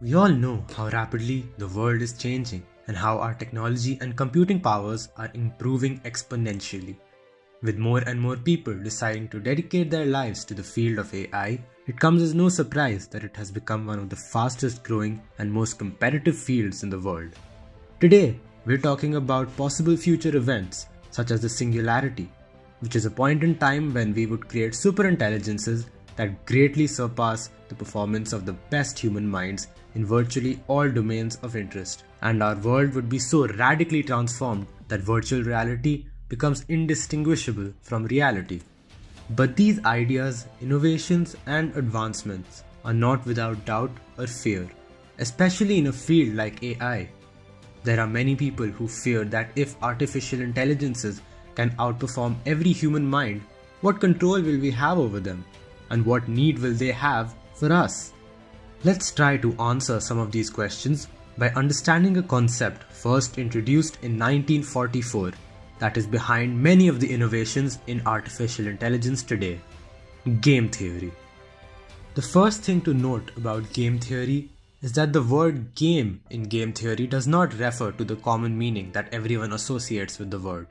We all know how rapidly the world is changing and how our technology and computing powers are improving exponentially. With more and more people deciding to dedicate their lives to the field of AI, it comes as no surprise that it has become one of the fastest growing and most competitive fields in the world. Today, we're talking about possible future events such as the singularity, which is a point in time when we would create superintelligences that greatly surpass the performance of the best human minds in virtually all domains of interest. And our world would be so radically transformed that virtual reality becomes indistinguishable from reality. But these ideas, innovations, and advancements are not without doubt or fear, especially in a field like AI. There are many people who fear that if artificial intelligences can outperform every human mind, what control will we have over them? And what need will they have for us? Let's try to answer some of these questions by understanding a concept first introduced in 1944 that is behind many of the innovations in artificial intelligence today game theory. The first thing to note about game theory is that the word game in game theory does not refer to the common meaning that everyone associates with the word.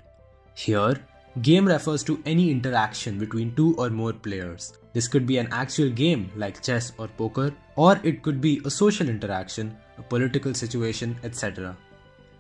Here, game refers to any interaction between two or more players. This could be an actual game like chess or poker, or it could be a social interaction, a political situation, etc.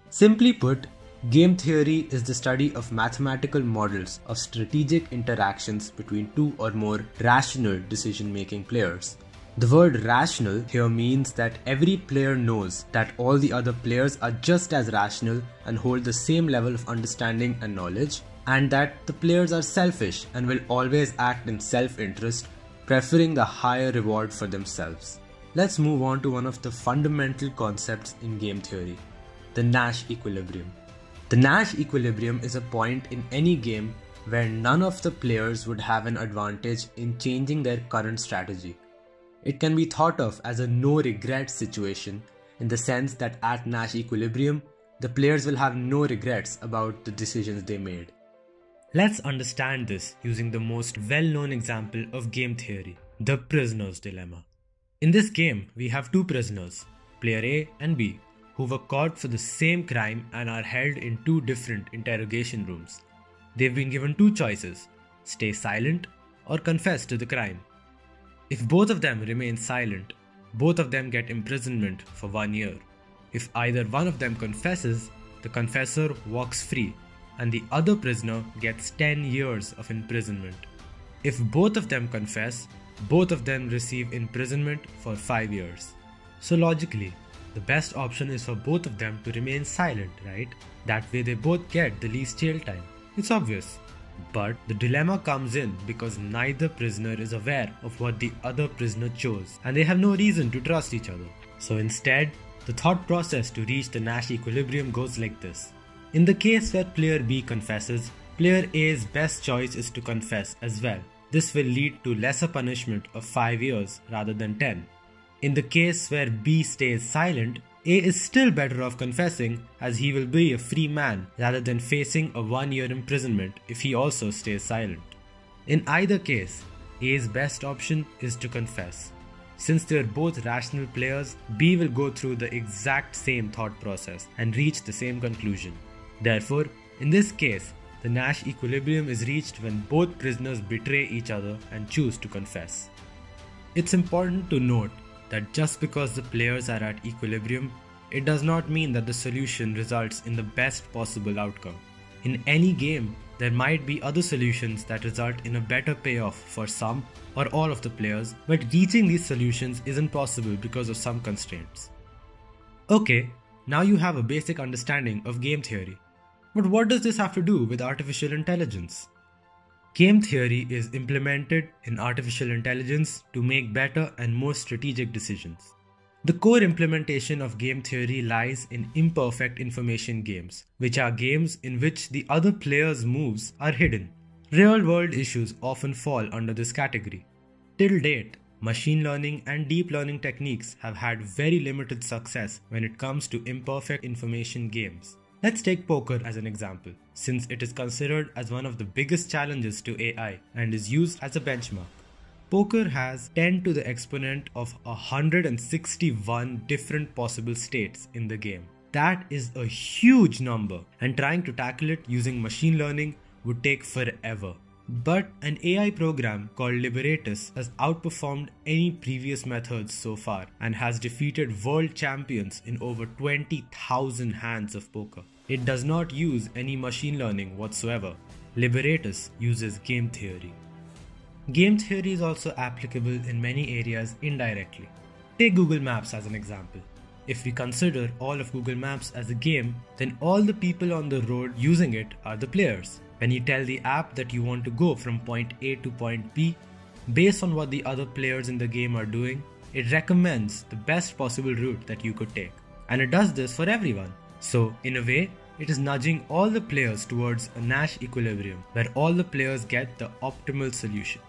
Simply put, game theory is the study of mathematical models of strategic interactions between two or more rational decision making players. The word rational here means that every player knows that all the other players are just as rational and hold the same level of understanding and knowledge, and that the players are selfish and will always act in self interest, preferring the higher reward for themselves. Let's move on to one of the fundamental concepts in game theory the Nash equilibrium. The Nash equilibrium is a point in any game where none of the players would have an advantage in changing their current strategy. It can be thought of as a no regret situation in the sense that at Nash equilibrium, the players will have no regrets about the decisions they made. Let's understand this using the most well known example of game theory the prisoner's dilemma. In this game, we have two prisoners, player A and B, who were caught for the same crime and are held in two different interrogation rooms. They've been given two choices stay silent or confess to the crime. If both of them remain silent, both of them get imprisonment for one year. If either one of them confesses, the confessor walks free and the other prisoner gets 10 years of imprisonment. If both of them confess, both of them receive imprisonment for 5 years. So logically, the best option is for both of them to remain silent, right? That way they both get the least jail time. It's obvious. But the dilemma comes in because neither prisoner is aware of what the other prisoner chose and they have no reason to trust each other. So instead, the thought process to reach the Nash equilibrium goes like this. In the case where player B confesses, player A's best choice is to confess as well. This will lead to lesser punishment of 5 years rather than 10. In the case where B stays silent, A is still better off confessing as he will be a free man rather than facing a 1 year imprisonment if he also stays silent. In either case, A's best option is to confess. Since they are both rational players, B will go through the exact same thought process and reach the same conclusion. Therefore, in this case, the Nash equilibrium is reached when both prisoners betray each other and choose to confess. It's important to note that just because the players are at equilibrium, it does not mean that the solution results in the best possible outcome. In any game, there might be other solutions that result in a better payoff for some or all of the players, but reaching these solutions isn't possible because of some constraints. Okay, now you have a basic understanding of game theory. But what does this have to do with artificial intelligence? Game theory is implemented in artificial intelligence to make better and more strategic decisions. The core implementation of game theory lies in imperfect information games, which are games in which the other player's moves are hidden. Real world issues often fall under this category. Till date, machine learning and deep learning techniques have had very limited success when it comes to imperfect information games. Let's take poker as an example, since it is considered as one of the biggest challenges to AI and is used as a benchmark. Poker has 10 to the exponent of 161 different possible states in the game. That is a huge number, and trying to tackle it using machine learning would take forever. But an AI program called Libratus has outperformed any previous methods so far and has defeated world champions in over 20,000 hands of poker. It does not use any machine learning whatsoever. Libratus uses game theory. Game theory is also applicable in many areas indirectly. Take Google Maps as an example. If we consider all of Google Maps as a game, then all the people on the road using it are the players. When you tell the app that you want to go from point A to point B, based on what the other players in the game are doing, it recommends the best possible route that you could take. And it does this for everyone. So, in a way, it is nudging all the players towards a Nash equilibrium where all the players get the optimal solution.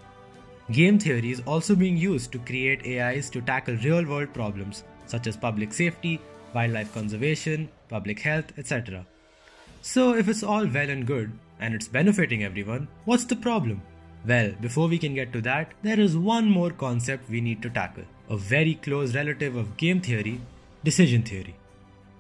Game theory is also being used to create AIs to tackle real world problems such as public safety, wildlife conservation, public health, etc. So, if it's all well and good, and it's benefiting everyone, what's the problem? Well, before we can get to that, there is one more concept we need to tackle a very close relative of game theory decision theory.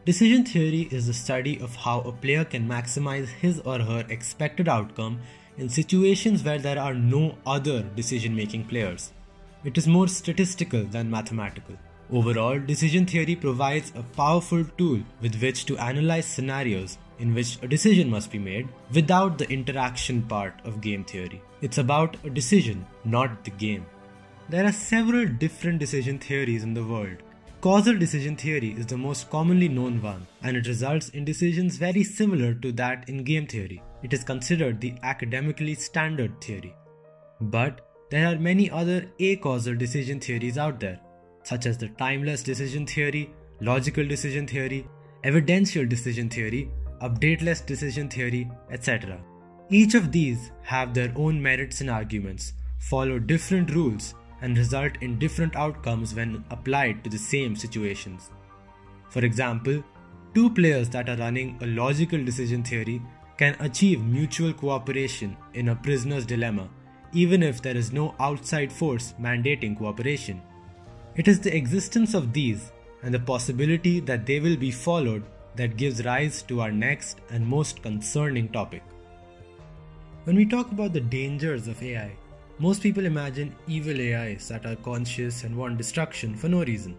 Decision theory is the study of how a player can maximize his or her expected outcome in situations where there are no other decision making players. It is more statistical than mathematical. Overall, decision theory provides a powerful tool with which to analyze scenarios in which a decision must be made without the interaction part of game theory. It's about a decision, not the game. There are several different decision theories in the world. Causal decision theory is the most commonly known one, and it results in decisions very similar to that in game theory. It is considered the academically standard theory. But there are many other acausal decision theories out there such as the timeless decision theory, logical decision theory, evidential decision theory, updateless decision theory, etc. Each of these have their own merits and arguments, follow different rules, and result in different outcomes when applied to the same situations. For example, two players that are running a logical decision theory can achieve mutual cooperation in a prisoner's dilemma, even if there is no outside force mandating cooperation. It is the existence of these and the possibility that they will be followed that gives rise to our next and most concerning topic. When we talk about the dangers of AI, most people imagine evil AIs that are conscious and want destruction for no reason.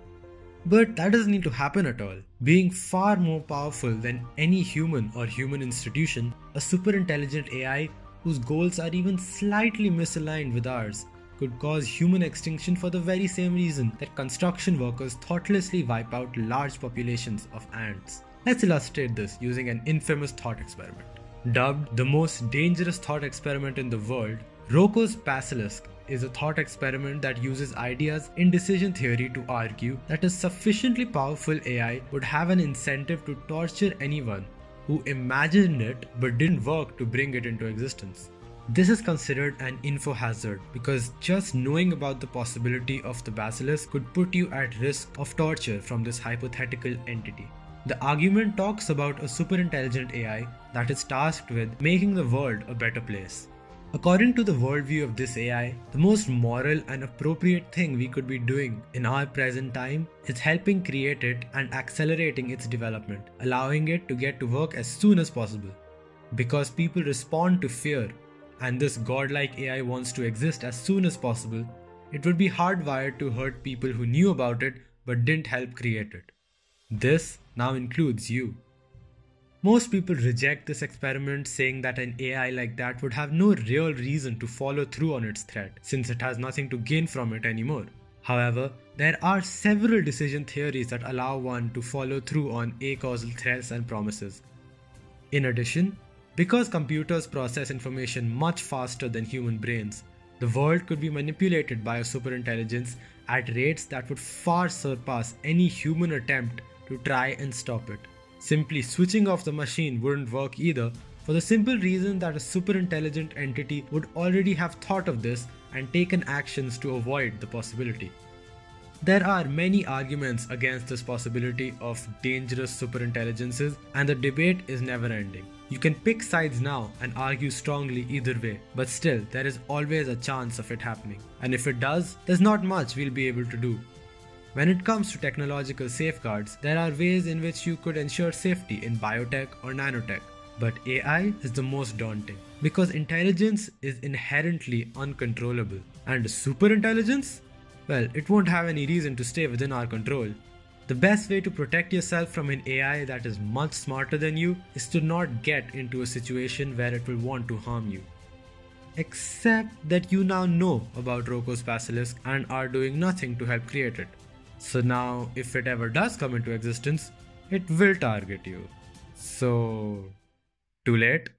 But that doesn't need to happen at all. Being far more powerful than any human or human institution, a super intelligent AI whose goals are even slightly misaligned with ours could cause human extinction for the very same reason that construction workers thoughtlessly wipe out large populations of ants. Let's illustrate this using an infamous thought experiment. Dubbed the most dangerous thought experiment in the world, Roko's Basilisk is a thought experiment that uses ideas in decision theory to argue that a sufficiently powerful AI would have an incentive to torture anyone who imagined it but didn't work to bring it into existence. This is considered an info hazard because just knowing about the possibility of the basilisk could put you at risk of torture from this hypothetical entity. The argument talks about a super intelligent AI that is tasked with making the world a better place. According to the worldview of this AI, the most moral and appropriate thing we could be doing in our present time is helping create it and accelerating its development, allowing it to get to work as soon as possible. Because people respond to fear and this godlike AI wants to exist as soon as possible, it would be hardwired to hurt people who knew about it but didn't help create it. This now includes you. Most people reject this experiment, saying that an AI like that would have no real reason to follow through on its threat, since it has nothing to gain from it anymore. However, there are several decision theories that allow one to follow through on acausal threats and promises. In addition, because computers process information much faster than human brains, the world could be manipulated by a superintelligence at rates that would far surpass any human attempt to try and stop it. Simply switching off the machine wouldn't work either, for the simple reason that a superintelligent entity would already have thought of this and taken actions to avoid the possibility. There are many arguments against this possibility of dangerous superintelligences, and the debate is never ending. You can pick sides now and argue strongly either way, but still, there is always a chance of it happening. And if it does, there's not much we'll be able to do. When it comes to technological safeguards, there are ways in which you could ensure safety in biotech or nanotech. But AI is the most daunting because intelligence is inherently uncontrollable. And superintelligence? Well, it won't have any reason to stay within our control. The best way to protect yourself from an AI that is much smarter than you is to not get into a situation where it will want to harm you. Except that you now know about Roko's basilisk and are doing nothing to help create it. So now, if it ever does come into existence, it will target you. So, too late?